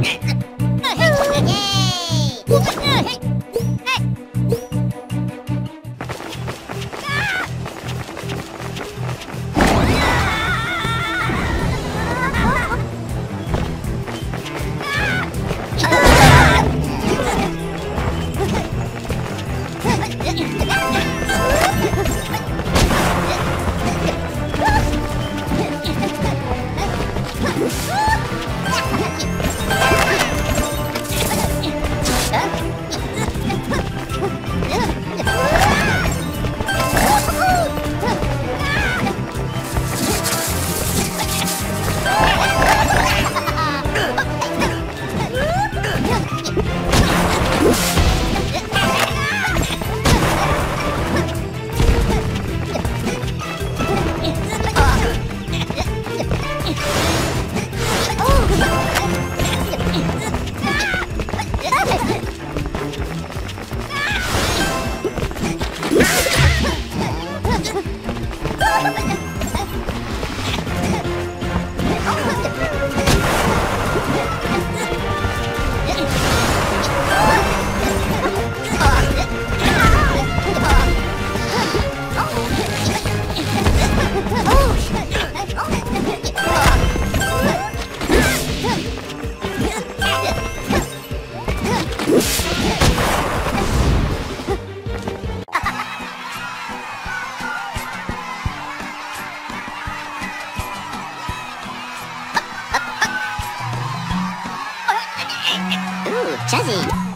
イエイ! Chazzy.